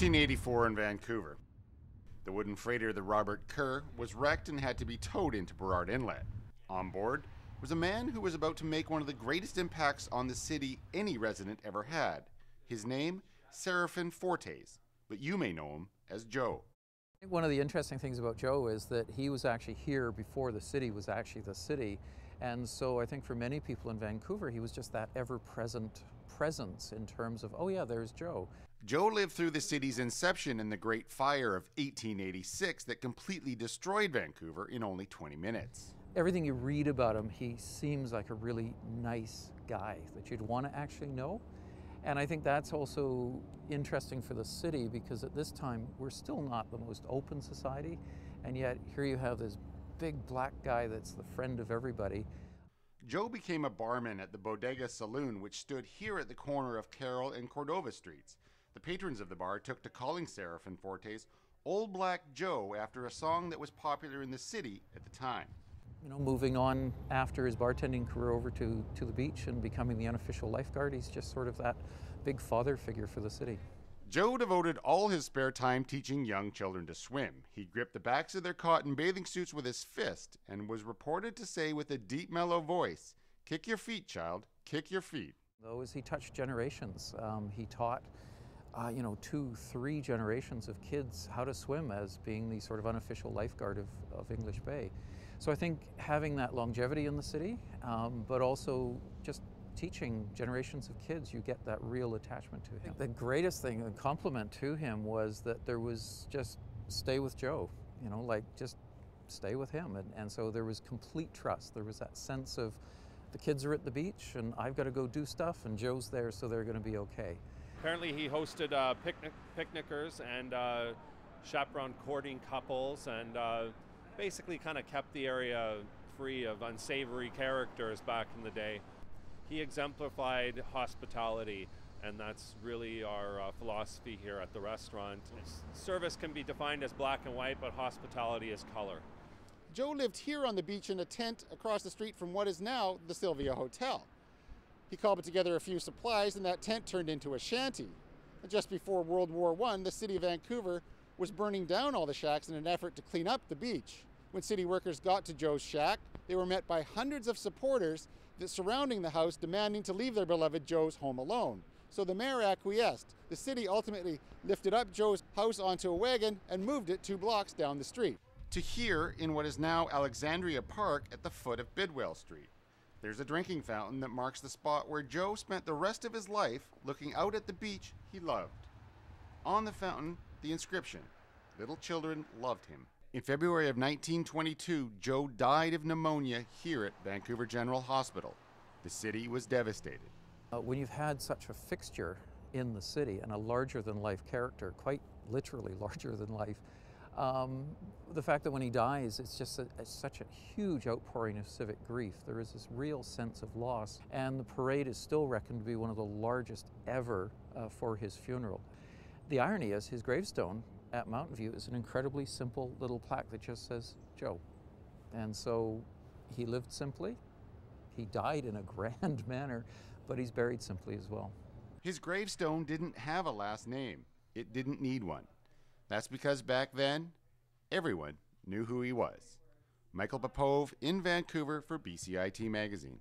1884 in Vancouver. The wooden freighter, the Robert Kerr, was wrecked and had to be towed into Burrard Inlet. On board was a man who was about to make one of the greatest impacts on the city any resident ever had. His name, Seraphim Fortes, but you may know him as Joe. One of the interesting things about Joe is that he was actually here before the city was actually the city. And so I think for many people in Vancouver, he was just that ever present presence in terms of, oh, yeah, there's Joe. Joe lived through the city's inception in the Great Fire of 1886 that completely destroyed Vancouver in only 20 minutes. Everything you read about him, he seems like a really nice guy that you'd want to actually know. And I think that's also interesting for the city because at this time we're still not the most open society, and yet here you have this big black guy that's the friend of everybody. Joe became a barman at the Bodega Saloon, which stood here at the corner of Carrall and Cordova Streets. The patrons of the bar took to calling Seraphim Fortes Old Black Joe after a song that was popular in the city at the time you know, moving on after his bartending career over to, to the beach and becoming the unofficial lifeguard. He's just sort of that big father figure for the city. Joe devoted all his spare time teaching young children to swim. He gripped the backs of their cotton bathing suits with his fist and was reported to say with a deep, mellow voice, Kick your feet, child, kick your feet. As he touched generations, um, he taught uh, you know, two, three generations of kids how to swim as being the sort of unofficial lifeguard of, of English Bay. So I think having that longevity in the city, um, but also just teaching generations of kids, you get that real attachment to him. The greatest thing, the compliment to him was that there was just stay with Joe, you know, like just stay with him. And, and so there was complete trust. There was that sense of the kids are at the beach and I've got to go do stuff and Joe's there so they're going to be okay. Apparently, he hosted uh, picnic picnickers and uh, chaperone courting couples, and uh, basically kind of kept the area free of unsavory characters back in the day. He exemplified hospitality, and that's really our uh, philosophy here at the restaurant. Service can be defined as black and white, but hospitality is color. Joe lived here on the beach in a tent across the street from what is now the Sylvia Hotel. He cobbled together a few supplies, and that tent turned into a shanty. Just before World War I, the city of Vancouver was burning down all the shacks in an effort to clean up the beach. When city workers got to Joe's shack, they were met by hundreds of supporters surrounding the house demanding to leave their beloved Joe's home alone. So the mayor acquiesced. The city ultimately lifted up Joe's house onto a wagon and moved it two blocks down the street. To here in what is now Alexandra Park at the foot of Bidwell Street. There's a drinking fountain that marks the spot where Joe spent the rest of his life looking out at the beach he loved. On the fountain, the inscription Little children loved him. In February of 1922, Joe died of pneumonia here at Vancouver General Hospital. The city was devastated. Uh, when you've had such a fixture in the city and a larger than life character, quite literally larger than life, um, the fact that when he dies, it's just a, it's such a huge outpouring of civic grief. There is this real sense of loss, and the parade is still reckoned to be one of the largest ever uh, for his funeral. The irony is, his gravestone at Mountain View is an incredibly simple little plaque that just says Joe. And so he lived simply, he died in a grand manner, but he's buried simply as well. His gravestone didn't have a last name, it didn't need one. That's because back then, everyone knew who he was. Michael Popove in Vancouver for BCIT Magazine.